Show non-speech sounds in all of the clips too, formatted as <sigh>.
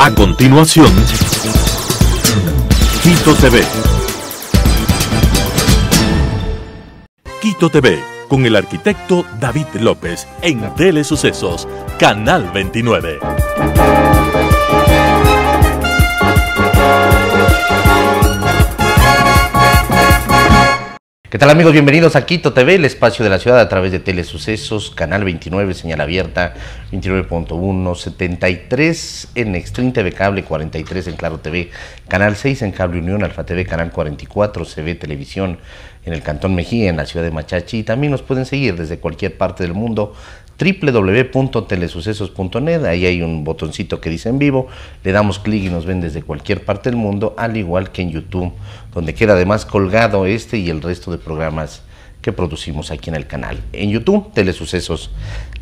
A continuación, Quito TV. Quito TV con el arquitecto David López en Telesucesos, Canal 29. ¿Qué tal amigos? Bienvenidos a Quito TV, el espacio de la ciudad a través de Telesucesos, Canal 29, señal abierta, 29.1, 73 en Extreme TV Cable, 43 en Claro TV, Canal 6 en Cable Unión, Alfa TV, Canal 44, CB Televisión en el Cantón Mejía, en la ciudad de Machachi, y también nos pueden seguir desde cualquier parte del mundo www.telesucesos.net, ahí hay un botoncito que dice en vivo, le damos clic y nos ven desde cualquier parte del mundo, al igual que en YouTube, donde queda además colgado este y el resto de programas que producimos aquí en el canal. En YouTube, Telesucesos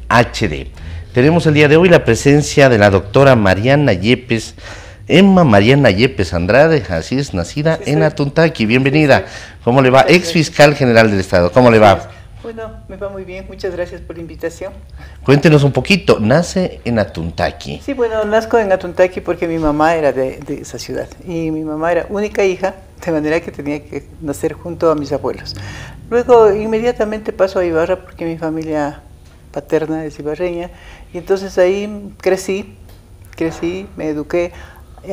HD. Tenemos el día de hoy la presencia de la doctora Mariana Yepes, Emma Mariana Yepes Andrade, así es, nacida en Atuntaqui. Bienvenida. ¿Cómo le va? Ex fiscal general del Estado. ¿Cómo le va? Bueno, me va muy bien, muchas gracias por la invitación. Cuéntenos un poquito, nace en Atuntaqui. Sí, bueno, nazco en Atuntaqui porque mi mamá era de, esa ciudad y mi mamá era única hija, de manera que tenía que nacer junto a mis abuelos. Luego inmediatamente paso a Ibarra porque mi familia paterna es ibarreña y entonces ahí crecí, crecí, me eduqué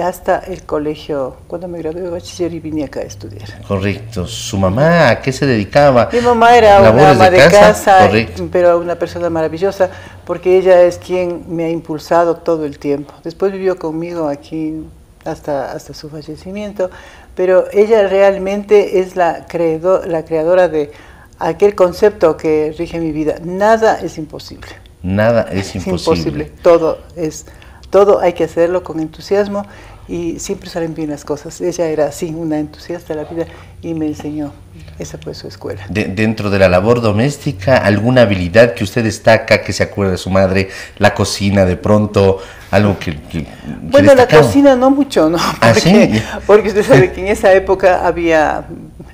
hasta el colegio, cuando me gradué de bachiller y vine acá a estudiar. Correcto. ¿Su mamá a qué se dedicaba? Mi mamá era una ama de, casa, pero una persona maravillosa, porque ella es quien me ha impulsado todo el tiempo. Después vivió conmigo aquí hasta, hasta su fallecimiento, pero ella realmente es la, la creadora de aquel concepto que rige mi vida. Nada es imposible. Nada es imposible. Es imposible. Todo es todo hay que hacerlo con entusiasmo y siempre salen bien las cosas. Ella era así, una entusiasta de la vida y me enseñó. Esa fue su escuela. dentro de la labor doméstica, ¿alguna habilidad que usted destaca, que se acuerda de su madre? La cocina, de pronto, algo que... bueno, la cocina no mucho, ¿no? ¿Ah, porque, porque usted sabe que en esa época había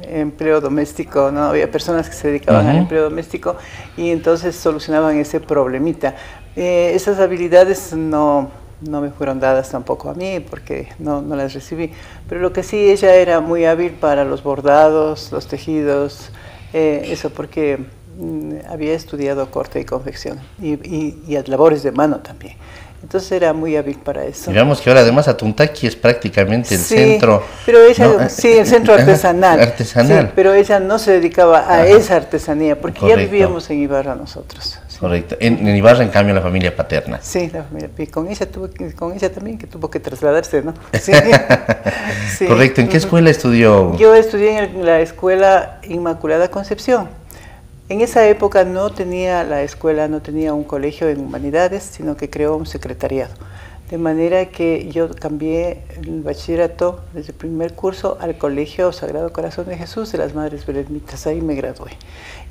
empleo doméstico, ¿no? Había personas que se dedicaban al empleo doméstico y entonces solucionaban ese problemita. Eh, esas habilidades no no me fueron dadas tampoco a mí porque no, no, las recibí. Pero lo que sí, ella era muy hábil para los bordados, los tejidos, eh, eso porque mm, había estudiado corte y confección y, y, labores de mano también. Entonces era muy hábil para eso. Digamos que ahora además Atuntaqui es prácticamente el centro. Pero ella, sí, el centro <laughs> artesanal. artesanal. pero ella no se dedicaba a esa artesanía porque ya vivíamos en Ibarra nosotros. Correcto. En, Ibarra, en cambio, la familia paterna. Sí, la familia. Y con ella, tuvo, con ella también, que tuvo que trasladarse, ¿no? <laughs> Sí. Correcto. ¿En qué escuela estudió? Yo estudié en la Escuela Inmaculada Concepción. En esa época no tenía la escuela, no tenía un colegio en humanidades, sino que creó un secretariado. De manera que yo cambié el bachillerato desde el primer curso al Colegio Sagrado Corazón de Jesús de las Madres Beredmitas. Ahí me gradué.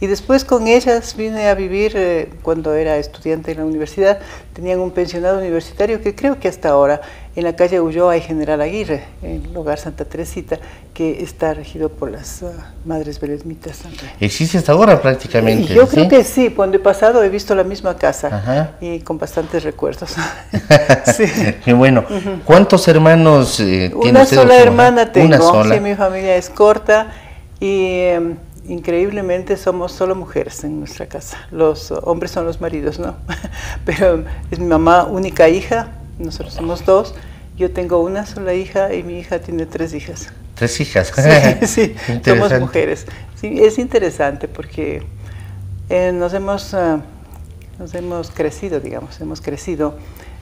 Y después con ellas vine a vivir eh, cuando era estudiante en la universidad. Tenían un pensionado universitario que creo que hasta ahora en la calle Ulloa y General Aguirre, en el hogar Santa Teresita, que está regido por las ah, Madres Beredmitas también. ¿Existe hasta ahora prácticamente? Yo creo que sí. Cuando he pasado he visto la misma casa y con bastantes recuerdos. <laughs> sí. Qué bueno. ¿Cuántos hermanos eh, Una sola hermana tengo. Una sola. mi familia es corta y... Em, increíblemente somos solo mujeres en nuestra casa. Los hombres son los maridos, ¿no? <laughs> Pero es mi mamá única hija, nosotros somos dos. Yo tengo una sola hija y mi hija tiene tres hijas. Tres hijas. Sí, <laughs> <laughs> sí somos mujeres. Sí, es interesante porque eh, nos hemos uh, nos hemos crecido, digamos, hemos crecido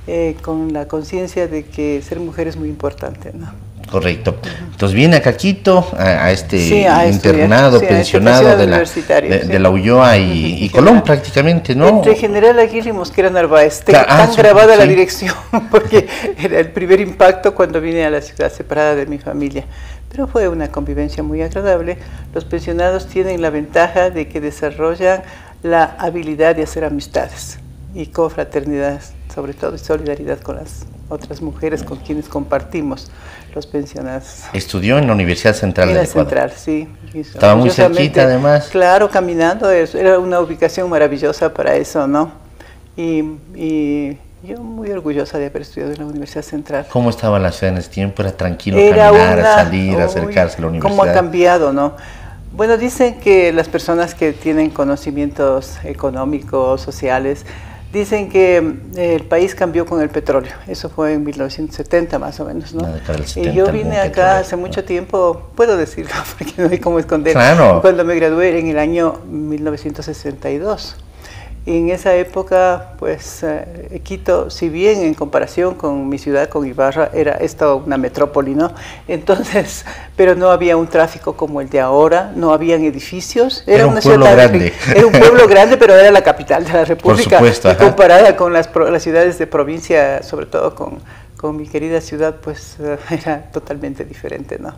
eh, con la conciencia de que ser mujer es muy importante, ¿no? Correcto. Entonces viene a Caquito, a, este internado, pensionado de la, de, la Ulloa y, Colón prácticamente, ¿no? Entre General Aguirre y Mosquera Narváez. Tengo ah, tan grabada la dirección <laughs> porque era el primer impacto cuando vine a la ciudad separada de mi familia. Pero fue una convivencia muy agradable. Los pensionados tienen la ventaja de que desarrollan la habilidad de hacer amistades y confraternidad, sobre todo, y solidaridad con las otras mujeres con quienes compartimos los pensionados. Estudió en la Universidad Central de Ecuador. Central, sí. Estaba muy cerquita además. Claro, caminando, era una ubicación maravillosa para eso, ¿no? Y, Yo muy orgullosa de haber estudiado en la Universidad Central. ¿Cómo estaba la ciudad en ese tiempo? ¿Era tranquilo caminar, salir, acercarse a la universidad? ¿Cómo ha cambiado, no? Bueno, dicen que las personas que tienen conocimientos económicos, sociales, dicen que eh, el país cambió con el petróleo. Eso fue en 1970 más o menos, ¿no? y yo vine acá hace mucho tiempo, puedo decirlo <laughs> porque no hay cómo esconder, claro. cuando me gradué en el año 1962 en esa época, pues eh, Quito, si bien en comparación con mi ciudad, con Ibarra, era esto una metrópoli, ¿no? Entonces, <laughs> pero no había un tráfico como el de ahora, no habían edificios. Era, un pueblo grande. <laughs> Era un pueblo grande, pero era la capital de la República. Por supuesto, y comparada con las, las, ciudades de provincia, sobre todo con, con mi querida ciudad, pues <laughs> era totalmente diferente, ¿no?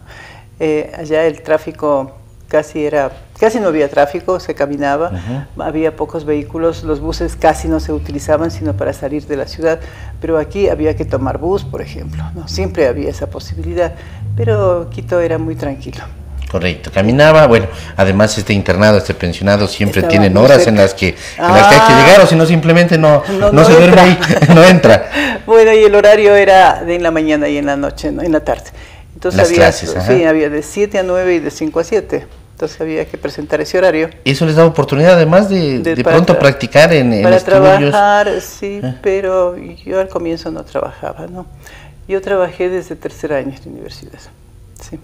Eh, allá el tráfico casi era casi no había tráfico, se caminaba, había pocos vehículos, los buses casi no se utilizaban sino para salir de la ciudad, pero aquí había que tomar bus, por ejemplo, no siempre había esa posibilidad, pero Quito era muy tranquilo. Correcto, caminaba, bueno, además este internado, este pensionado siempre tienen horas en las, que, en las que hay que ah. llegar o si no simplemente no, no, se duerme ahí, <laughs> no entra. bueno, y el horario era de en la mañana y en la noche, ¿no? en la tarde. Entonces había, sí, había de 7 a 9 y de 5 a 7. Entonces había que presentar ese horario. ¿Y eso les da oportunidad además de, de, pronto practicar en, en para trabajar, sí, ah. pero yo al comienzo no trabajaba, ¿no? Yo trabajé desde tercer año de universidad, sí.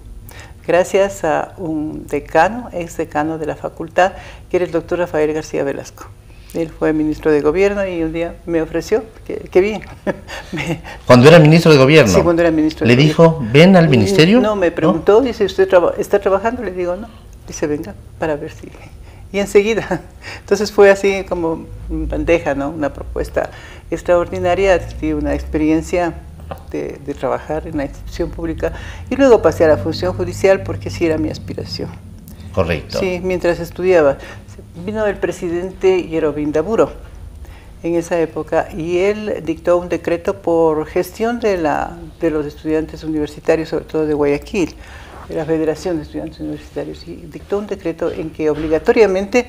Gracias a un decano, ex decano de la facultad, que era el doctor Rafael García Velasco. Él fue ministro de gobierno y un día me ofreció, que, bien. <laughs> cuando era ministro de gobierno. Sí, cuando era ministro. ¿Le dijo, ven al ministerio? No, me preguntó, dice, ¿usted está trabajando? Le digo, no. Dice, venga, para ver si... Y enseguida, <laughs> entonces fue así como bandeja, ¿no? Una propuesta extraordinaria, una experiencia de, trabajar en la institución pública y luego pasé a la función judicial porque sí era mi aspiración. Correcto. Sí, mientras estudiaba. Vino el presidente Yerobin Daburo en esa época y él dictó un decreto por gestión de, la, de los estudiantes universitarios, sobre todo de Guayaquil de la Federación de Estudiantes Universitarios y dictó un decreto en que obligatoriamente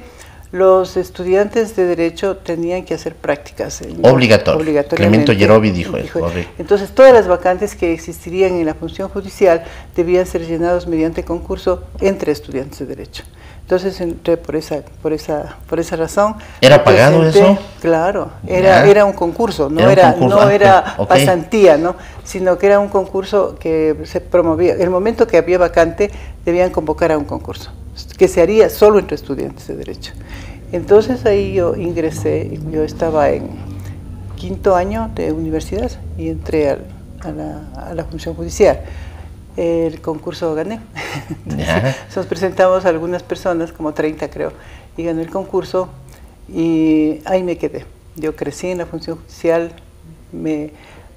los estudiantes de Derecho tenían que hacer prácticas. Obligatorio. Obligatoriamente. Clemente Yerobi dijo, eso. Entonces, todas las vacantes que existirían en la función judicial debían ser llenadas mediante concurso entre estudiantes de Derecho. Entonces entré por esa, por esa, por esa razón. ¿Era pagado eso? Claro, era, era un concurso, no era, no ah, era pasantía, ¿no? sino que era un concurso que se promovía. El momento que había vacante, debían convocar a un concurso, que se haría solo entre estudiantes de Derecho. Entonces ahí yo ingresé, yo estaba en quinto año de universidad y entré a, la, a la función judicial el concurso gané. <laughs> nos presentamos a algunas personas, como 30 creo, y gané el concurso y ahí me quedé. Yo crecí en la función judicial, me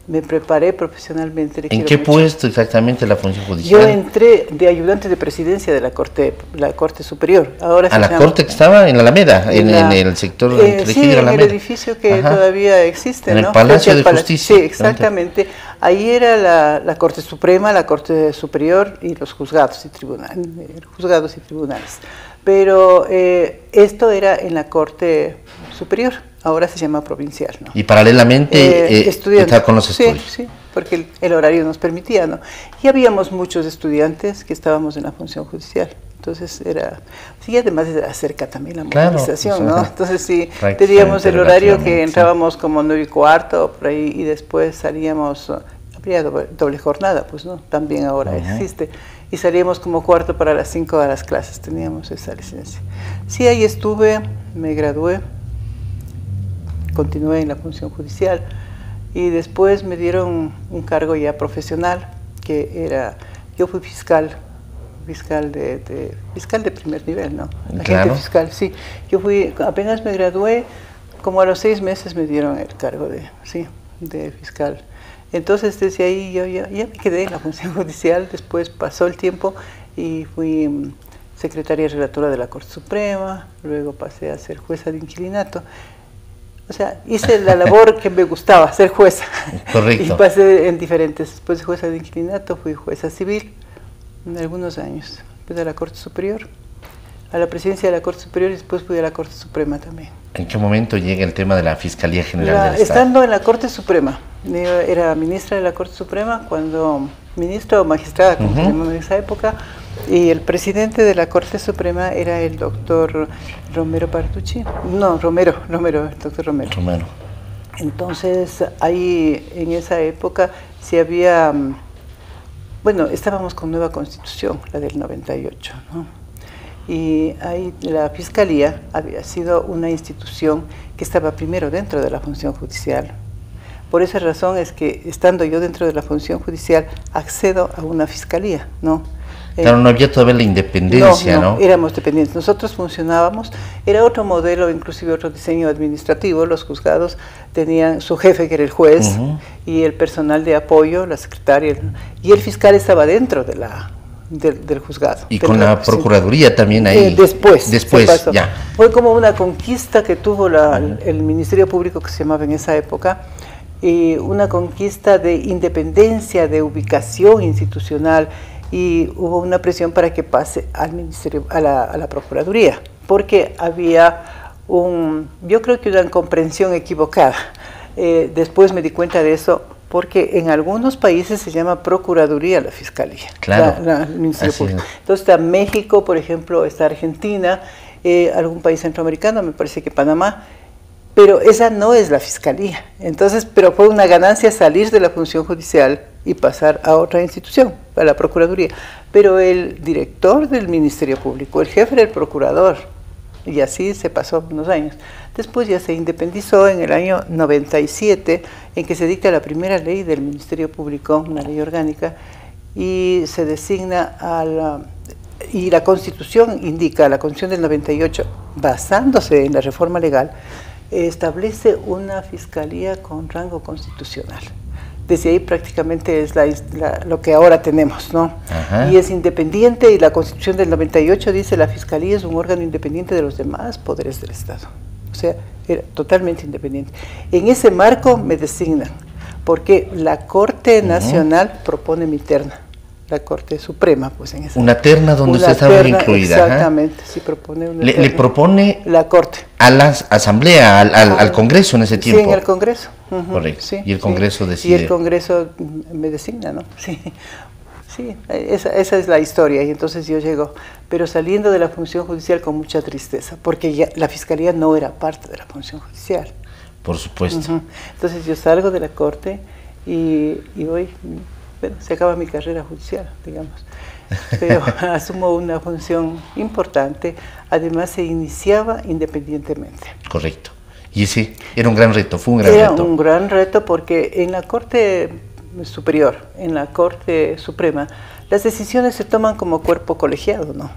me preparé profesionalmente. ¿En qué puesto exactamente la función judicial? Yo entré de ayudante de presidencia de la Corte, la Corte Superior. Ahora ¿A la Corte que estaba en la Alameda, en, el sector eh, sí, en el edificio que todavía existe. En el Palacio de Justicia. Sí, exactamente. Ahí era la, la, Corte Suprema, la Corte Superior y los juzgados y tribunales. Juzgados y tribunales. Pero eh, esto era en la Corte Superior ahora se llama provincial. ¿no? Y paralelamente eh, eh con los estudios. Sí, sí, porque el, horario nos permitía, ¿no? Y habíamos muchos estudiantes que estábamos en la función judicial. Entonces era, sí, además era cerca también la movilización, ¿no? Entonces sí, teníamos el horario que entrábamos como nueve y cuarto, por ahí, y después salíamos, habría doble, jornada, pues, ¿no? También ahora existe. Y salíamos como cuarto para las cinco de las clases, teníamos esa licencia. Sí, ahí estuve, me gradué, continué en la función judicial y después me dieron un cargo ya profesional que era, yo fui fiscal, fiscal de, fiscal de primer nivel, ¿no? Agente fiscal, sí. Yo fui, apenas me gradué, como a los seis meses me dieron el cargo de, sí, de fiscal. Entonces desde ahí yo ya, ya me quedé en la función <laughs> judicial, después pasó el tiempo y fui mm, secretaria relatora de la Corte Suprema, luego pasé a ser jueza de inquilinato o sea, hice la labor que me gustaba, ser jueza. Correcto. Y pasé en diferentes, después de jueza de inclinato, fui jueza civil en algunos años, después de la Corte Superior. a la presidencia de la Corte Superior y después fui a la Corte Suprema también. ¿En qué momento llega el tema de la Fiscalía General del Estado? Estando en la Corte Suprema, era ministra de la Corte Suprema cuando, ministra o magistrada, como se llamaba en esa época, y el presidente de la Corte Suprema era el doctor Romero Partucci. No, Romero, Romero, el doctor Romero. Romero. Entonces, ahí en esa época si había, mm, bueno, estábamos con nueva constitución, la del 98, ¿no? Y ahí la Fiscalía había sido una institución que estaba primero dentro de la función judicial. Por esa razón es que, estando yo dentro de la función judicial, accedo a una fiscalía, ¿no? Claro, no había todavía la independencia, no, no, éramos dependientes. Nosotros funcionábamos, era otro modelo, inclusive otro diseño administrativo. Los juzgados tenían su jefe, que era el juez, y el personal de apoyo, la secretaria, y el fiscal estaba dentro de la, del, juzgado. Y con la, Procuraduría también ahí. Eh, después. Después, ya. Fue como una conquista que tuvo el Ministerio Público, que se llamaba en esa época, y una conquista de independencia, de ubicación institucional y hubo una presión para que pase al ministerio, a la, a la Procuraduría, porque había un, yo creo que una comprensión equivocada. Eh, después me di cuenta de eso porque en algunos países se llama Procuraduría la Fiscalía. Claro. Entonces está México, por ejemplo, está Argentina, eh, algún país centroamericano, me parece que Panamá, pero esa no es la Fiscalía. Entonces, pero fue una ganancia salir de la función judicial y pasar a otra institución, a la Procuraduría. Pero el director del Ministerio Público, el jefe del procurador, y así se pasó unos años. Después ya se independizó en el año 97, en que se dicta la primera ley del Ministerio Público, una ley orgánica, y se designa a la... Y la Constitución indica, la Constitución del 98, basándose en la reforma legal, establece una fiscalía con rango constitucional desde ahí prácticamente es lo que ahora tenemos, ¿no? Y es independiente y la Constitución del 98 dice la Fiscalía es un órgano independiente de los demás poderes del Estado. O sea, era totalmente independiente. En ese marco me designan, porque la Corte Nacional propone mi terna la Corte Suprema, pues en esa Una terna donde usted estaba incluida. Exactamente, sí propone una le, propone la Corte. A la Asamblea, al, al, Congreso en ese tiempo. Sí, en el Congreso. Correcto. y el Congreso decide. Y el Congreso me designa, ¿no? Sí. Sí, esa, esa, es la historia y entonces yo llego, pero saliendo de la función judicial con mucha tristeza, porque ya la Fiscalía no era parte de la función judicial. Por supuesto. Entonces yo salgo de la Corte y, y voy bueno, se acaba mi carrera judicial, digamos. Pero <laughs> asumo una función importante, además se iniciaba independientemente. Correcto. Y sí, era un gran reto, fue un gran reto. Era un gran reto porque en la Corte Superior, en la Corte Suprema, las decisiones se toman como cuerpo colegiado, ¿no?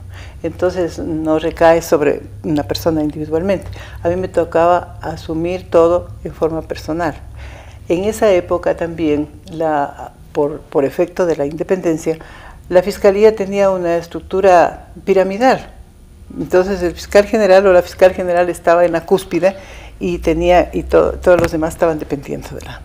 Entonces no recae sobre una persona individualmente. A mí me tocaba asumir todo en forma personal. En esa época también la por, por efecto de la independencia, la Fiscalía tenía una estructura piramidal. Entonces el fiscal general o la fiscal general estaba en la cúspide y tenía y todos los demás estaban dependiendo de la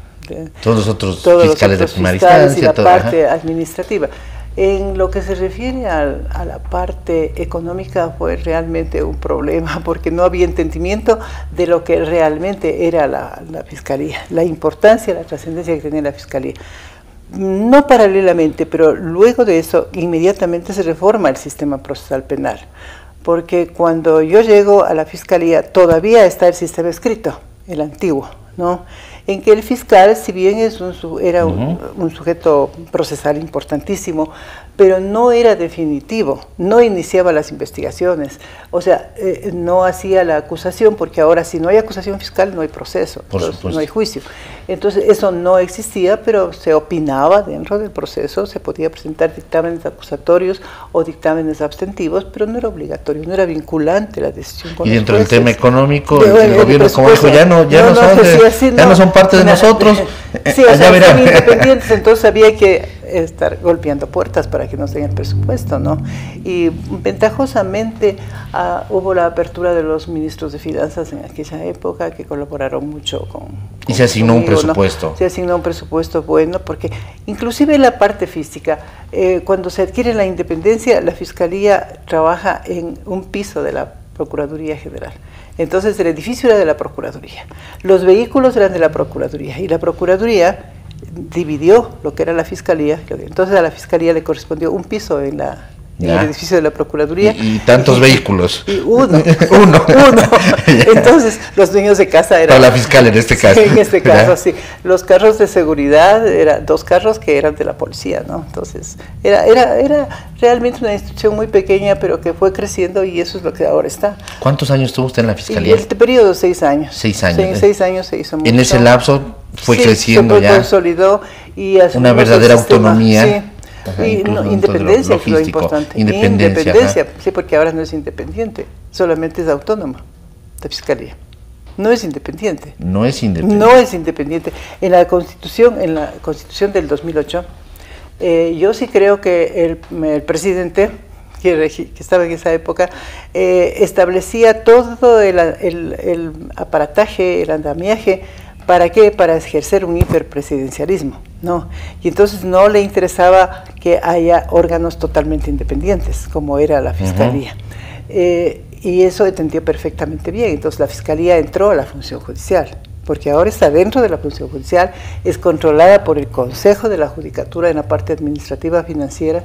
todos los otros fiscales de primera instancia y la parte administrativa. En lo que se refiere a, la parte económica fue realmente un problema <laughs> porque no había entendimiento de lo que realmente era la, la fiscalía, la importancia, la trascendencia que tenía la fiscalía no paralelamente, pero luego de eso inmediatamente se reforma el sistema procesal penal, porque cuando yo llego a la fiscalía todavía está el sistema escrito, el antiguo, ¿no? En que el fiscal, si bien es un, era un sujeto procesal importantísimo, pero no era definitivo, no iniciaba las investigaciones, o sea, eh, no hacía la acusación, porque ahora si no hay acusación fiscal no hay proceso, no hay juicio. Entonces eso no existía, pero se opinaba dentro del proceso, se podía presentar dictámenes acusatorios o dictámenes abstentivos, pero no era obligatorio, no era vinculante la decisión. y dentro del tema económico, el, gobierno como dijo, ya no, ya no, son de, ya no son parte de nosotros. <laughs> Sí, o sea, <laughs> independientes, entonces había que estar golpeando puertas para que nos den el presupuesto, ¿no? Y ventajosamente ah, hubo la apertura de los ministros de finanzas en aquella época que colaboraron mucho con... y se asignó un presupuesto. Se asignó un presupuesto bueno porque inclusive la parte física, eh, cuando se adquiere la independencia, la Fiscalía trabaja en un piso de la Procuraduría General. Entonces el edificio era de la Procuraduría, los vehículos eran de la Procuraduría y la Procuraduría dividió lo que era la Fiscalía, entonces a la Fiscalía le correspondió un piso en la en el edificio de la Procuraduría. Y, tantos vehículos. Y uno. <laughs> uno. uno. <laughs> Entonces, los dueños de casa eran... Para la fiscal en este caso. en este <laughs> caso, sí. Los carros de seguridad, eran dos carros que eran de la policía, ¿no? Entonces, era, era, era realmente una institución muy pequeña, pero que fue creciendo y eso es lo que ahora está. ¿Cuántos años tuvo usted en la fiscalía? En este periodo, seis años. Seis años. En ¿eh? seis años se hizo mucho. En ese lapso fue creciendo se ya. consolidó y Una verdadera autonomía. Sí y independencia es lo importante. Independencia, sí, porque ahora no es independiente, solamente es autónoma, la fiscalía. No es independiente. No es independiente. No es independiente. En la Constitución, en la Constitución del 2008, eh, yo sí creo que el, presidente que, estaba en esa época, eh, establecía todo el, el, aparataje, el andamiaje ¿Para qué? Para ejercer un hiperpresidencialismo, ¿no? Y entonces no le interesaba que haya órganos totalmente independientes, como era la Fiscalía. Eh, y eso entendió perfectamente bien. Entonces la Fiscalía entró a la función judicial, porque ahora está dentro de la función judicial, es controlada por el Consejo de la Judicatura en la parte administrativa, financiera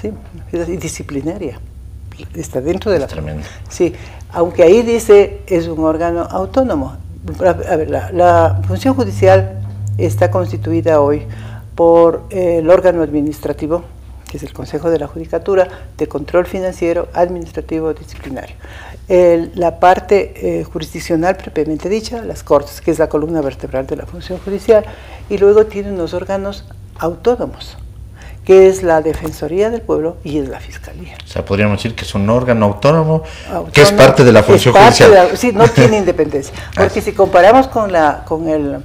¿sí? y disciplinaria. Está dentro de la... Tremendo. Sí, aunque ahí dice es un órgano autónomo la, función judicial está constituida hoy por eh, el órgano administrativo, que es el Consejo de la Judicatura, de control financiero, administrativo, disciplinario. la parte eh, jurisdiccional propiamente dicha, las Cortes, que es la columna vertebral de la función judicial, y luego tiene unos órganos autónomos, que es la Defensoría del Pueblo y es la Fiscalía. O sea, podríamos decir que es un órgano autónomo, que es parte de la función judicial. sí, no tiene <laughs> independencia. Porque si comparamos con la, con, el,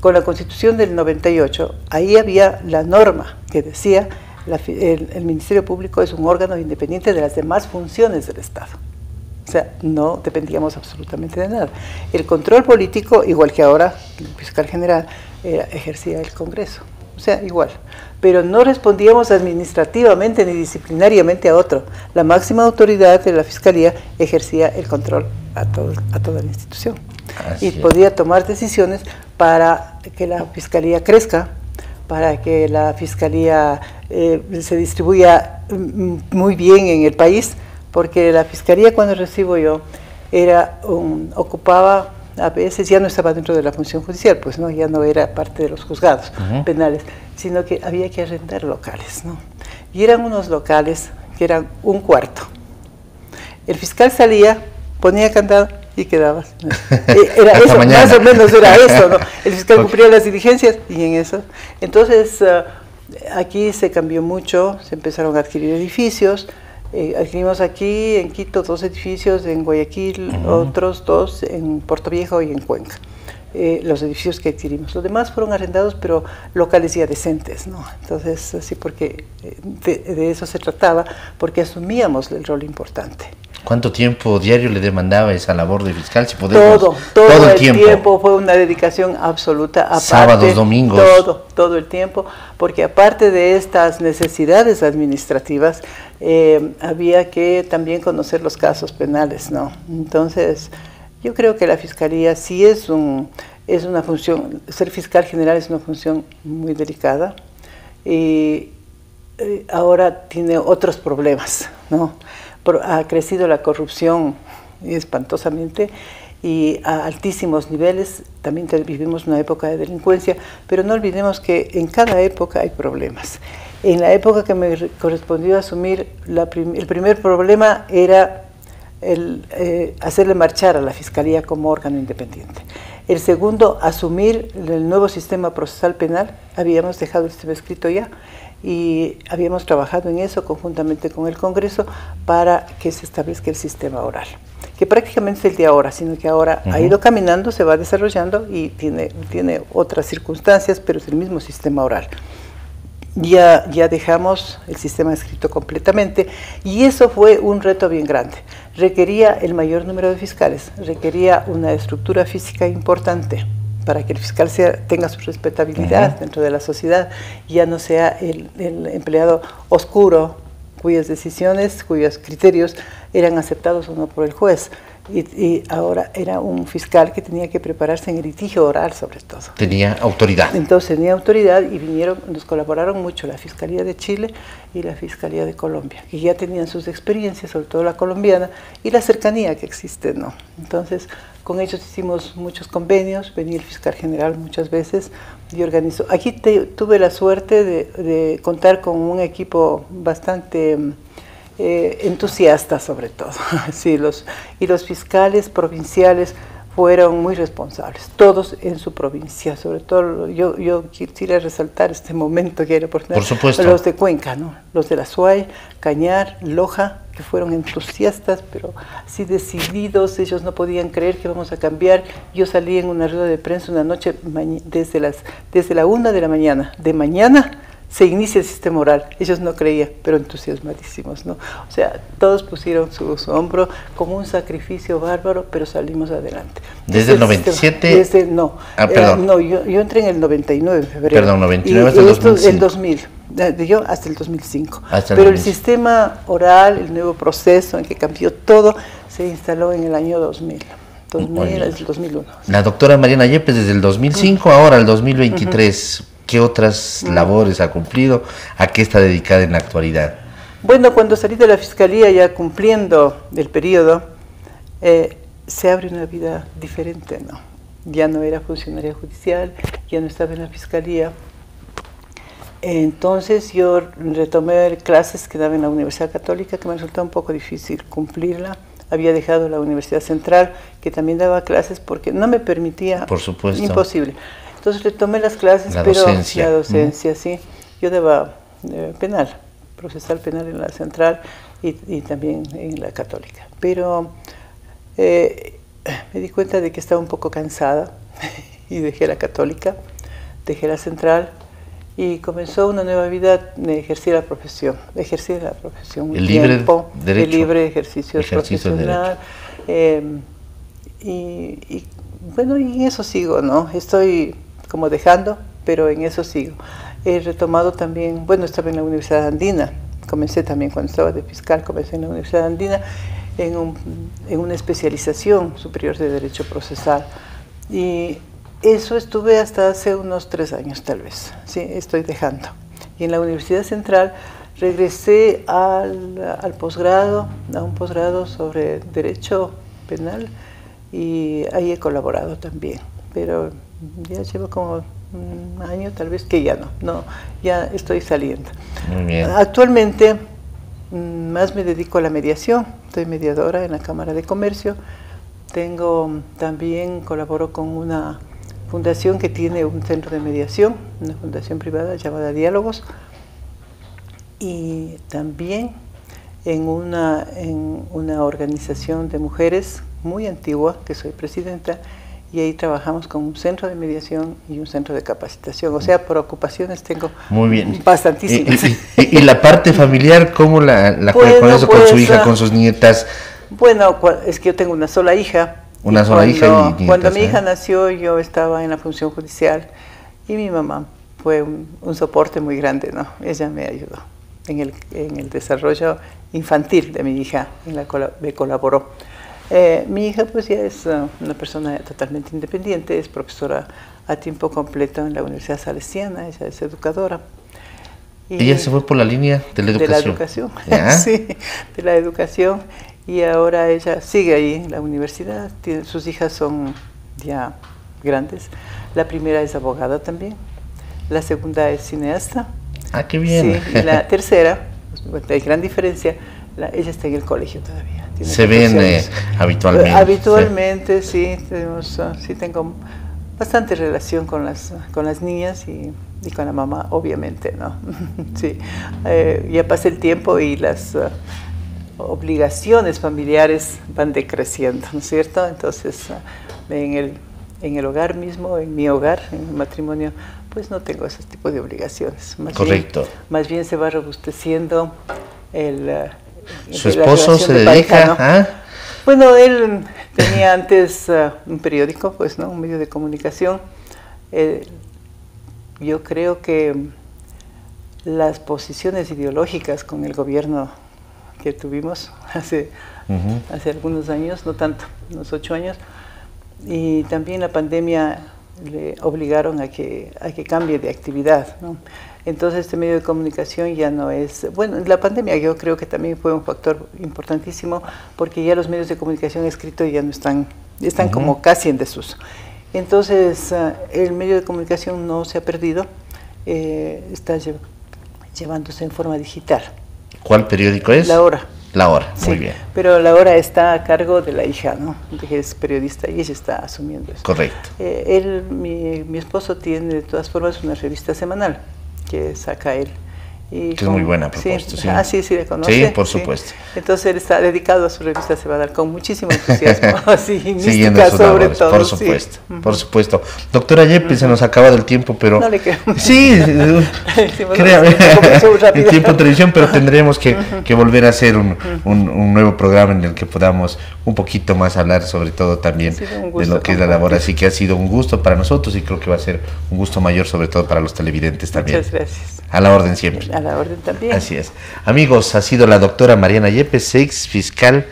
con la Constitución del 98, ahí había la norma que decía el, el Ministerio Público es un órgano independiente de las demás funciones del Estado. O sea, no dependíamos absolutamente de nada. El control político, igual que ahora, el fiscal general, ejercía el Congreso. O sea, igual pero no respondíamos administrativamente ni disciplinariamente a otro. La máxima autoridad de la Fiscalía ejercía el control a, a toda la institución y podía tomar decisiones para que la Fiscalía crezca, para que la Fiscalía eh, se distribuya mm, muy bien en el país, porque la Fiscalía cuando recibo yo era ocupaba a veces ya no estaba dentro de la función judicial, pues no, ya no era parte de los juzgados penales, sino que había que arrendar locales, ¿no? Y eran unos locales que eran un cuarto. El fiscal salía, ponía candado y quedaba. <laughs> Eh, era eso, más o menos era eso, ¿no? <laughs> El fiscal cumplía las diligencias y en eso. Entonces, ah, aquí se cambió mucho, se empezaron a adquirir edificios, eh, adquirimos aquí en Quito dos edificios, en Guayaquil otros dos, en Puerto Viejo y en Cuenca. Eh, los edificios que adquirimos. Los demás fueron arrendados, pero locales y decentes, ¿no? Entonces, así porque eh, de, eso se trataba, porque asumíamos el rol importante. ¿Cuánto tiempo diario le demandaba esa labor de fiscal? Si podemos, todo, todo, el, tiempo. fue una dedicación absoluta. Aparte, Sábados, domingos. Todo, todo el tiempo, porque aparte de estas necesidades administrativas, eh, había que también conocer los casos penales, ¿no? Entonces, yo creo que la fiscalía sí es, un, es una función, ser fiscal general es una función muy delicada y eh, ahora tiene otros problemas, ¿no? Ha crecido la corrupción espantosamente y a altísimos niveles, también vivimos una época de delincuencia, pero no olvidemos que en cada época hay problemas. En la época que me correspondió asumir, el primer problema era eh, hacerle marchar a la Fiscalía como órgano independiente. El segundo, asumir el nuevo sistema procesal penal. Habíamos dejado el sistema escrito ya y habíamos trabajado en eso conjuntamente con el Congreso para que se establezca el sistema oral, que prácticamente es el de ahora, sino que ahora ha ido caminando, se va desarrollando y tiene, tiene otras circunstancias, pero es el mismo sistema oral. Ya, ya dejamos el sistema escrito completamente y eso fue un reto bien grande. Requería el mayor número de fiscales, requería una estructura física importante para que el fiscal sea, tenga su respetabilidad dentro de la sociedad, ya no sea el, el empleado oscuro cuyas decisiones, cuyos criterios eran aceptados o no por el juez. Y, ahora era un fiscal que tenía que prepararse en el litigio oral sobre todo. Tenía autoridad. Entonces tenía autoridad y vinieron, nos colaboraron mucho la Fiscalía de Chile y la Fiscalía de Colombia, que ya tenían sus experiencias, sobre todo la colombiana, y la cercanía que existe, ¿no? Entonces, con ellos hicimos muchos convenios, venía el fiscal general muchas veces y organizó. Aquí tuve la suerte de, contar con un equipo bastante eh, entusiasta sobre todo. <laughs> sí, los, y los fiscales provinciales fueron muy responsables, todos en su provincia, sobre todo yo, yo quisiera resaltar este momento que era por, por supuesto. los de Cuenca, ¿no? los de la SUAY, Cañar, Loja, que fueron entusiastas, pero así decididos, ellos no podían creer que vamos a cambiar. Yo salí en una rueda de prensa una noche desde, las, desde la una de la mañana, de mañana se inicia el sistema oral. Ellos no creían, pero entusiasmadísimos, ¿no? O sea, todos pusieron su, hombro como un sacrificio bárbaro, pero salimos adelante. ¿Desde, el 97? desde, no, ah, perdón. no yo, yo, entré en el 99, en febrero. Perdón, 99 hasta el 2000. De yo hasta el 2005. pero el sistema oral, el nuevo proceso en que cambió todo, se instaló en el año 2000. 2000 es el 2001. La doctora Mariana Yepes desde el 2005, ahora el 2023. ¿Qué otras mm. labores ha cumplido? ¿A qué está dedicada en la actualidad? Bueno, cuando salí de la fiscalía, ya cumpliendo el periodo, eh, se abre una vida diferente, ¿no? Ya no era funcionaria judicial, ya no estaba en la fiscalía. Entonces yo retomé clases que daba en la Universidad Católica, que me resultaba un poco difícil cumplirla. Había dejado la Universidad Central, que también daba clases porque no me permitía. Por supuesto. Imposible. Entonces retomé las clases, la pero docencia. la docencia, sí. Yo daba eh, penal, procesal penal en la central y, también en la católica. Pero eh, me di cuenta de que estaba un poco cansada <laughs> y dejé la católica, dejé la central y comenzó una nueva vida de ejercer la profesión, de ejercer la profesión. El libre tiempo, derecho. El libre ejercicio, profesional. Eh, y, y, bueno, y en eso sigo, ¿no? Estoy como dejando, pero en eso sigo. He retomado también, bueno, estaba en la Universidad Andina, comencé también cuando estaba de fiscal, comencé en la Universidad Andina en, un, en una especialización superior de Derecho Procesal. Y eso estuve hasta hace unos tres años tal vez, sí, estoy dejando. Y en la Universidad Central regresé al, al posgrado, a un posgrado sobre Derecho Penal y ahí he colaborado también. Pero ya llevo como un año, tal vez que ya no, no, ya estoy saliendo. Actualmente mm, más me dedico a la mediación, soy mediadora en la Cámara de Comercio, tengo también colaboro con una fundación que tiene un centro de mediación, una fundación privada llamada Diálogos, y también en una, en una organización de mujeres muy antigua, que soy presidenta, y ahí trabajamos con un centro de mediación y un centro de capacitación. O sea, por ocupaciones tengo Muy bien. bastantísimas. ¿Y, la parte familiar, cómo la, la con eso, con su hija, con sus nietas? Bueno, es que yo tengo una sola hija. Una sola hija y nietas, Cuando mi ¿eh? hija nació, yo estaba en la función judicial y mi mamá fue un, soporte muy grande, ¿no? Ella me ayudó en el, en el desarrollo infantil de mi hija, en la me colaboró. Eh, mi hija pues ya es uh, una persona totalmente independiente, es profesora a tiempo completo en la Universidad Salesiana, ella es educadora. Y ella se fue por la línea de la educación. De la educación, <laughs> sí, de la educación. Y ahora ella sigue ahí en la universidad, tiene, sus hijas son ya grandes. La primera es abogada también, la segunda es cineasta. Ah, qué bien. Sí, y la <laughs> tercera, pues, hay gran diferencia, ella está en el colegio todavía. Se ven eh, habitualmente. Habitualmente, sí, tenemos, ah, sí tengo bastante relación con las, con las niñas y, y con la mamá, obviamente, ¿no? <laughs> sí, eh, ya pasa el tiempo y las, ah, obligaciones familiares van decreciendo, ¿no es cierto? Entonces, ah, en el, en el hogar mismo, en mi hogar, en mi matrimonio, pues no tengo ese tipo de obligaciones. Más Correcto. Bien, más bien se va robusteciendo el... ¿Su esposo se dedica a...? Bueno, él tenía antes ah, un periódico, pues, ¿no? Un medio de comunicación. Eh, yo creo que las posiciones ideológicas con el gobierno que tuvimos <laughs> hace, hace algunos años, no tanto, unos ocho años, y también la pandemia le obligaron a que, a que cambie de actividad. ¿no? Entonces este medio de comunicación ya no es, bueno, la pandemia yo creo que también fue un factor importantísimo porque ya los medios de comunicación escritos ya no están, están como casi en desuso. Entonces ah, el medio de comunicación no se ha perdido, eh, está llevándose en forma digital. ¿Cuál periódico es? La Hora. La Hora, muy bien. Pero La Hora está a cargo de la hija, ¿no? Que es periodista y ella está asumiendo eso. Correcto. Eh, él, mi, mi esposo tiene de todas formas una revista semanal que saca él que es muy buena propuesta. Sí, Ah, sí, sí, le conoce. Sí, por supuesto. Entonces él está dedicado a su revista Se va a dar con muchísimo entusiasmo, <laughs> así, mística sobre todo. Por supuesto, por supuesto. Doctora Yepes, se nos ha acabado el tiempo, pero... No le Sí, <laughs> créame, <laughs> el tiempo de televisión, pero tendremos que, que volver a hacer un, un, un, nuevo programa en el que podamos un poquito más hablar sobre todo también de lo que es la labor. Así que ha sido un gusto para nosotros y creo que va a ser un gusto mayor sobre todo para los televidentes también. Muchas gracias. A la orden siempre. A la orden también. Así es. Amigos, ha sido la doctora Mariana Yepes, ex fiscal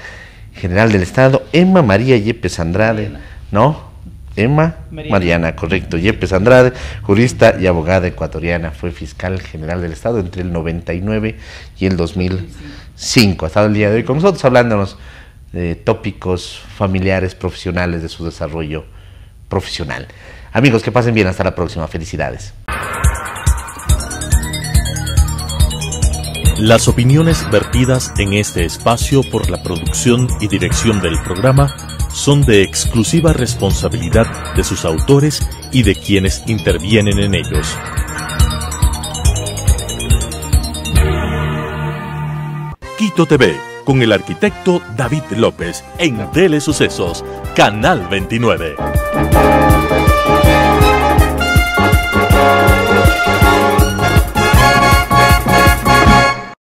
general del Estado, Emma María Yepes Andrade, ¿no? Emma Mariana. correcto. Yepes Andrade, jurista y abogada ecuatoriana, fue fiscal general del Estado entre el 99 y el 2005. Ha estado el día de hoy con nosotros hablándonos de tópicos familiares, profesionales, de su desarrollo profesional. Amigos, que pasen bien. Hasta la próxima. Felicidades. Las opiniones vertidas en este espacio por la producción y dirección del programa son de exclusiva responsabilidad de sus autores y de quienes intervienen en ellos. Quito TV con el arquitecto David López en Telesucesos, Canal 29.